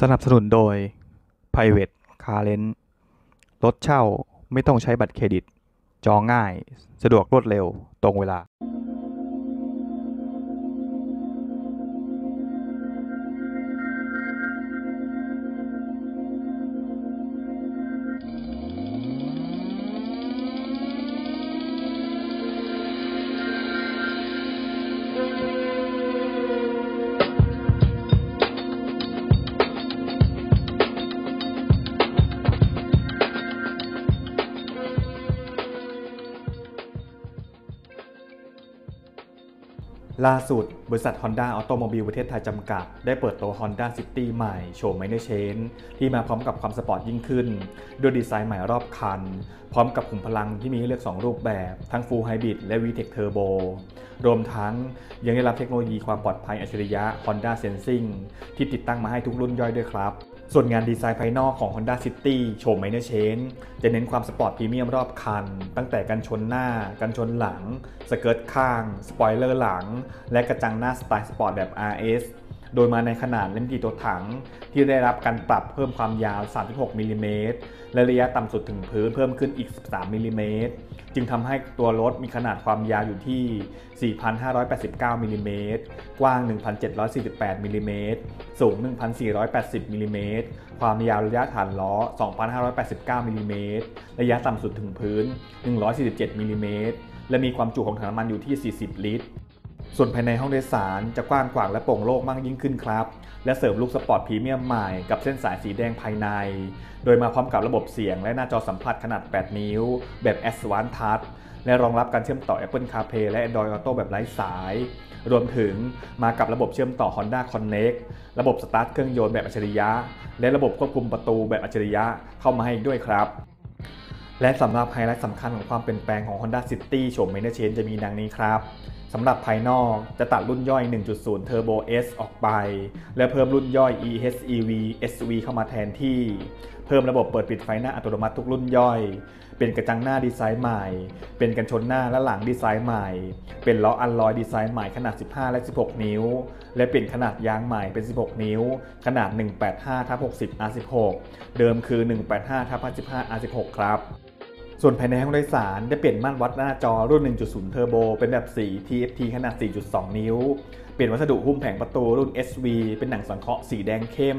สนับสนุนโดย Private Car Rent รถเช่าไม่ต้องใช้บัตรเครดิต จองง่าย สะดวกรวดเร็ว ตรงเวลา ล่าสุด บริษัท Honda Automobile ประเทศไทยจำกัด ได้เปิดตัว Honda City ใหม่โฉม Minor Change ที่มาพร้อมกับความสปอร์ตยิ่งขึ้น ด้วยดีไซน์ใหม่รอบคัน พร้อมกับขุมพลังที่มีให้เลือก 2 รูปแบบ ทั้ง Full Hybrid และ VTEC Turbo รวมทั้งยังได้รับเทคโนโลยีความปลอดภัยอัจฉริยะ Honda Sensing ที่ติดตั้งมาให้ทุกรุ่นย่อยด้วยครับส่วนงานดีไซน์ภายนอกของ Honda City โฉม Minor Change จะเน้นความสปอร์ตพรีเมียมรอบคัน ตั้งแต่กันชนหน้า กันชนหลัง สเกิร์ตข้าง สปอยเลอร์หลังและกระจังหน้าสไตล์สปอร์ตแบบ RS โดยมาในขนาดและมิติตัวถัง ที่ได้รับการปรับเพิ่มความยาว 36มิลลิเมตรและระยะต่ำสุดถึงพื้นเพิ่มขึ้นอีก 13มิลลิเมตรจึงทำให้ตัวรถมีขนาดความยาวอยู่ที่ 4,589มิลลิเมตรกว้าง 1,748มิลลิเมตรสูง 1,480มิลลิเมตรความยาวระยะฐานล้อ 2,589มิลลิเมตรระยะต่ำสุดถึงพื้น 147มิลลิเมตรและมีความจุของถังน้ำมันอยู่ที่ 40 ลิตร ส่วนภายในห้องโดยสารจะกว้างขวางและโปร่งโล่งมากยิ่งขึ้นครับ และเสริมลุคสปอร์ตพรีเมียมใหม่กับเส้นสายสีแดงภายใน โดยมาพร้อมกับระบบเสียงและหน้าจอสัมผัสขนาด 8 นิ้ว แบบ a d v a n c e Touch และรองรับการเชื่อมต่อ Apple CarPlay และ Android Auto แบบไร้สาย รวมถึงมากับระบบเชื่อมต่อ Honda Connect ระบบสตาร์ทเครื่องยนต์แบบอัจฉริยะ และระบบควบคุมประตูแบบอัจฉริยะเข้ามาให้อีกด้วยครับและสำหรับไฮไลท์สำคัญของความเปลี่ยนแปลงของ Honda City โฉม Main Change จะมีดังนี้ครับ สำหรับภายนอกจะตัดรุ่นย่อย 1.0 Turbo S ออกไป และเพิ่มรุ่นย่อย EHEV SV เข้ามาแทนที่ เพิ่มระบบเปิดปิดไฟหน้าอัตโนมัติทุกรุ่นย่อย เป็นกระจังหน้าดีไซน์ใหม่ เป็นกันชนหน้าและหลังดีไซน์ใหม่ เป็นล้ออัลลอยดีไซน์ใหม่ขนาด 15 และ 16 นิ้ว และเปลี่ยนขนาดยางใหม่เป็น 16 นิ้ว ขนาด 185ทับ60 R16 เดิมคือ 185ทับ55 R16 ครับ ส่วนภายในห้องโดยสารได้เปลี่ยนม่านวัดหน้าจอรุ่น 1.0 เทอร์โบ เป็นแบบสี TFT ขนาด 4.2 นิ้ว เปลี่ยนวัสดุหุ้มแผงประตูรุ่น SV เป็นหนังสังเคราะห์สีแดงเข้ม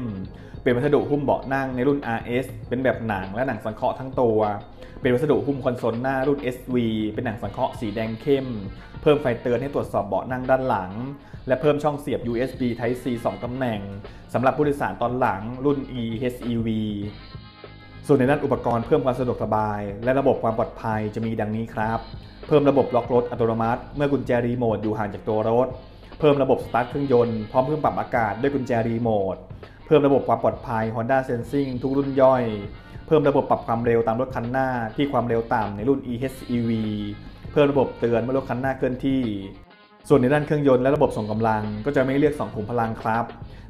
เปลี่ยนวัสดุหุ้มเบาะนั่งในรุ่น RS เป็นแบบหนังและหนังสังเคราะห์ทั้งตัว เปลี่ยนวัสดุหุ้มคอนโซลหน้ารุ่น SV เป็นหนังสังเคราะห์สีแดงเข้ม เพิ่มไฟเตือนให้ตรวจสอบเบาะนั่งด้านหลัง และเพิ่มช่องเสียบ USB Type C 2 ตำแหน่งสำหรับผู้โดยสารตอนหลังรุ่น eHEV ส่วนในด้านอุปกรณ์เพิ่มความสะดวกสบาย และระบบความปลอดภัยจะมีดังนี้ครับ เพิ่มระบบล็อกรถอัตโนมัติ เมื่อกุญแจรีโมทอยู่ห่างจากตัวรถ เพิ่มระบบสตาร์ทเครื่องยนต์พร้อมเครื่องปรับอากาศด้วยกุญแจรีโมท เพิ่มระบบความปลอดภัย Honda Sensing ทุกรุ่นย่อย เพิ่มระบบปรับความเร็วตามรถคันหน้าที่ความเร็วต่ำในรุ่น eHEV เพิ่มระบบเตือนเมื่อรถคันหน้าเคลื่อนที่ ส่วนในด้านเครื่องยนต์และระบบส่งกำลังก็จะมีให้เลือก2 ขุมพลังครับ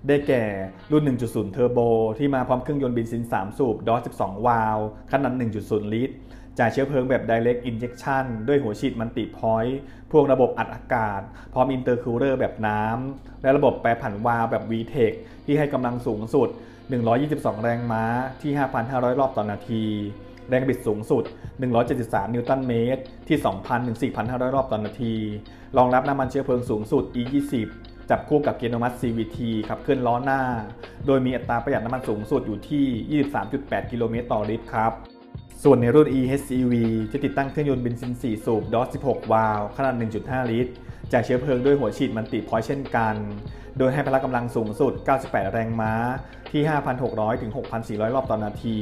ได้แก่รุ่น 1.0 เทอร์โบ ที่มาพร้อมเครื่องยนต์เบนซิน 3 สูบ DOHC 12 วาล์วขนาด 1.0 ลิตรจ่ายเชื้อเพลิงแบบ Direct Injection ด้วยหัวฉีด multi-point พ่วงระบบอัดอากาศ พร้อมอินเตอร์คูลเลอร์แบบน้ำ และระบบแปรผันวาล์วแบบ VTEC ที่ให้กำลังสูงสุด 122 แรงม้าที่ 5,500 รอบต่อนาที แรงบิดสูงสุด 173 นิวตันเมตร ที่ 2,000 ถึง 4,500 รอบต่อนาที รองรับน้ำมันเชื้อเพลิงสูงสุด E20 จับคู่กับเกียร์อัตโนมัติ CVT ขับเคลื่อนล้อหน้า โดยมีอัตราประหยัดน้ำมันสูงสุดอยู่ที่ 23.8 กิโลเมตรต่อลิตรครับ ส่วนในรุ่น eHEV จะติดตั้งเครื่องยนต์เบนซิน 4 สูบดอ16 วาล์วขนาด 1.5 ลิตร จ่ายเชื้อเพลิงด้วยหัวฉีด multi-point เช่นกัน โดยให้พละกำลังสูงสุด 98 แรงม้า ที่ 5,600 ถึง 6,400 รอบต่อนาที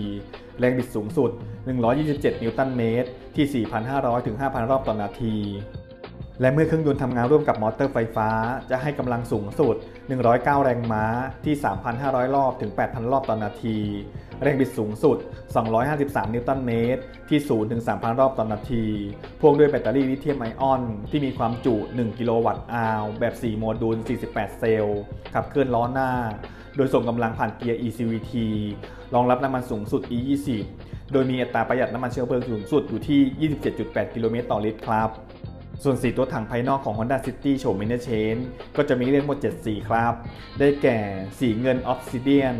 แรงบิดสูงสุด 127 นิวตันเมตร ที่ 4,500 ถึง 5,000 รอบต่อนาที และเมื่อเครื่องยนต์ทำงานร่วมกับมอเตอร์ไฟฟ้า จะให้กำลังสูงสุด 109 แรงม้าที่ 3,500 รอบถึง 8,000 รอบต่อนาที แรงบิดสูงสุด 253 นิวตันเมตร ที่ 0 ถึง 3,000 รอบต่อนาที พ่วงด้วยแบตเตอรี่ลิเธียมไอออน ที่มีความจุ 1 กิโลวัตต์อาวแบบ 4 โมดูล 48 เซลล์ ขับเคลื่อนล้อหน้า โดยส่งกำลังผ่านเกียร์ eCVT รองรับน้ำมันสูงสุด E20 โดยมีอัตราประหยัดน้ำมันเชื้อเพลิงสูงสุดอยู่ที่ 27.8 กิโลเมตรต่อลิตรครับ ส่วนสีตัวถังภายนอกของ Honda City โฉม m i n i Change ก็จะมีเรียกหมด 7 สีครับ ได้แก่ สีเงิน Obsidian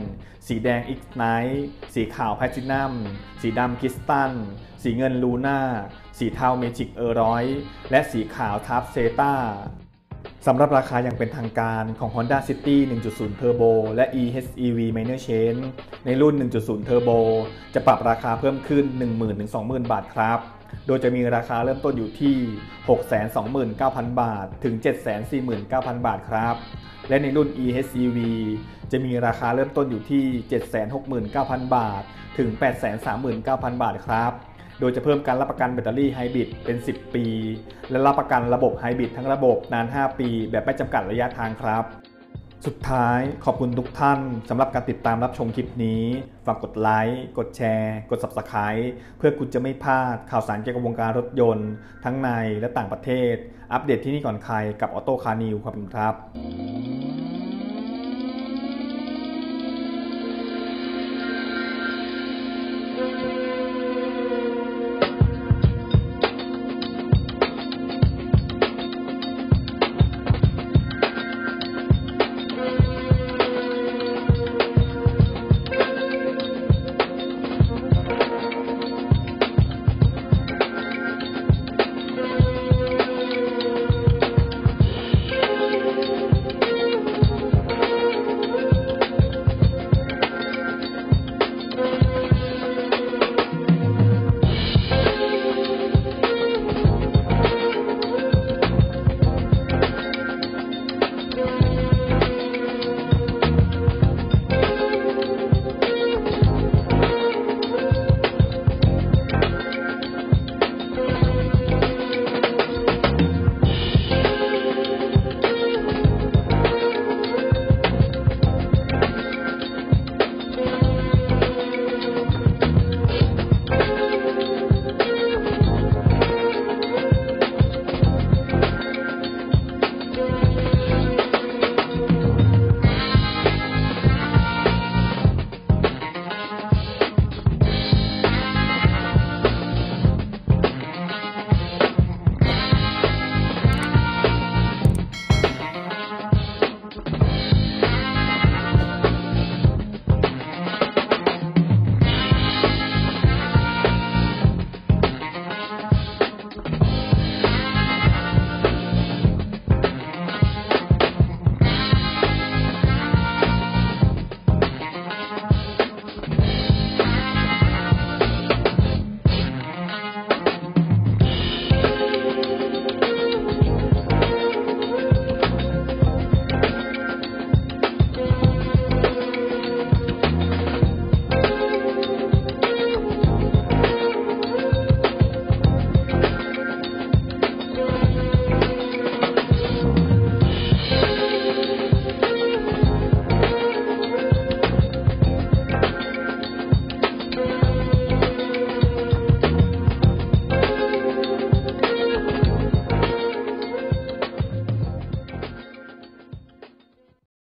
สีแดง Ignite สีขาว Platinum สีดำ Crystal สีเงิน Luna สีเทา Magic e r o y และสีขาว t a p Zeta สำหรับราคาอย่างเป็นทางการของ Honda City 1.0 Turbo และ eHEV Minor Change ในรุ่น 1.0 Turbo จะปรับราคาเพิ่มขึ้น 10,000-20,000 บาทครับ โดยจะมีราคาเริ่มต้นอยู่ที่ 629,000 บาท ถึง 749,000 บาทครับ และในรุ่น eHEV จะมีราคาเริ่มต้นอยู่ที่ 769,000 บาท ถึง 839,000 บาทครับ โดยจะเพิ่มการรับประกันแบตเตอรี่ไฮบริดเป็น 10 ปี และรับประกันระบบไฮบริดทั้งระบบนาน 5 ปี แบบไม่จำกัดระยะทางครับ สุดท้ายขอบคุณทุกท่านสำหรับการติดตามรับชมคลิปนี้ ฝากกดไลค์ กดแชร์ กด Subscribe เพื่อคุณจะไม่พลาดข่าวสารเกี่ยวกับวงการรถยนต์ ทั้งในและต่างประเทศ อัปเดตที่นี่ก่อนใครกับออโต้คาร์นิวครับคุณครับ